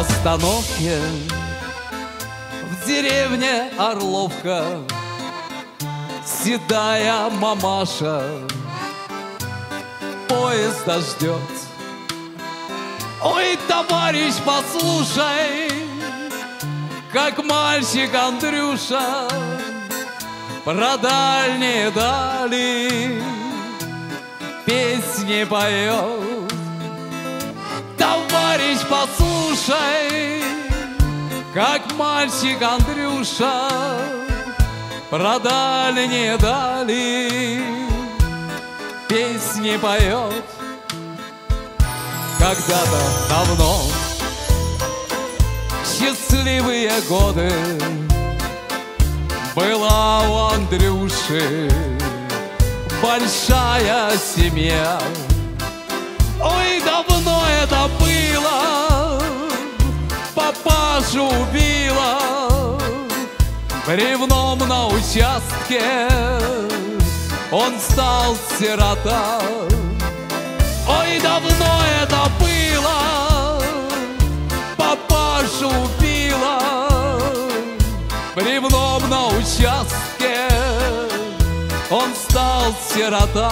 Остановке в деревне Орловка Седая мамаша поезда ждет Ой, товарищ, послушай, как мальчик Андрюша про дальние дали песни поет. Товарищ, послушай, как мальчик Андрюша про дальние дали песни поет. Когда-то давно счастливые годы Была у Андрюши большая семья Бревном на участке Он стал сирота Ой, давно это было Папашу убила. Бревном на участке Он стал сирота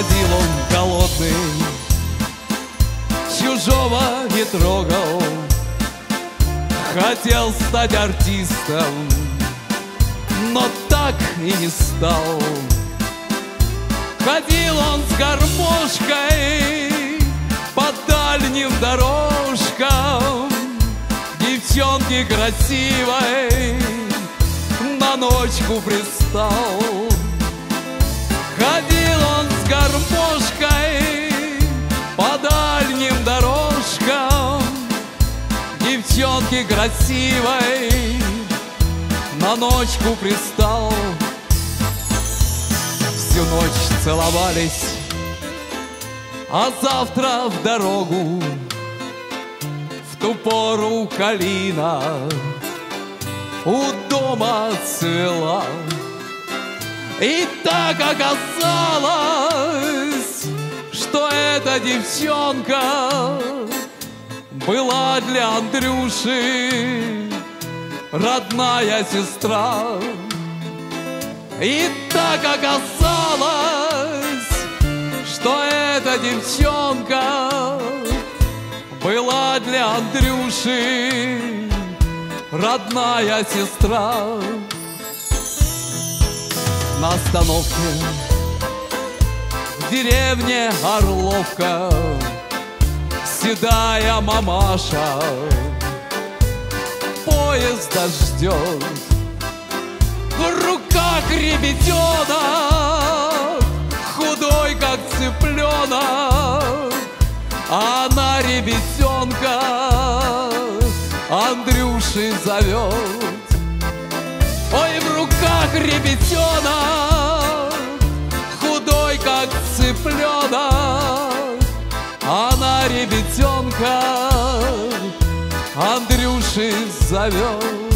Ходил он голодный, чужого не трогал, Хотел стать артистом, но так и не стал. Ходил он с гармошкой по дальним дорожкам, Девчонки красивой на ночку пристал. Гармошкой по дальним дорожкам. Девчонки красивой на ночку пристал. Всю ночь целовались, а завтра в дорогу В ту пору калина у дома цвела и так оказалось, что эта девчонка была для Андрюши родная сестра. И так оказалось, что эта девчонка была для Андрюши родная сестра на остановке. В деревне Орловка седая мамаша. Поезда ждет в руках ребятенок худой как цыпленок а она ребятенка Андрюши зовет руках ребятенок, худой, как цыпленок, Она ребятенка Андрюши зовет.